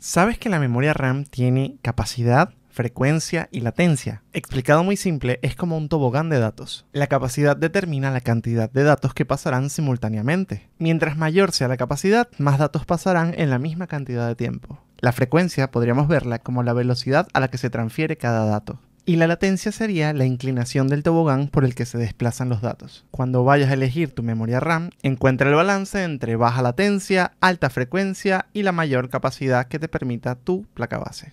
¿Sabes que la memoria RAM tiene capacidad, frecuencia y latencia? Explicado muy simple, es como un tobogán de datos. La capacidad determina la cantidad de datos que pasarán simultáneamente. Mientras mayor sea la capacidad, más datos pasarán en la misma cantidad de tiempo. La frecuencia podríamos verla como la velocidad a la que se transfiere cada dato y la latencia sería la inclinación del tobogán por el que se desplazan los datos. Cuando vayas a elegir tu memoria RAM, encuentra el balance entre baja latencia, alta frecuencia y la mayor capacidad que te permita tu placa base.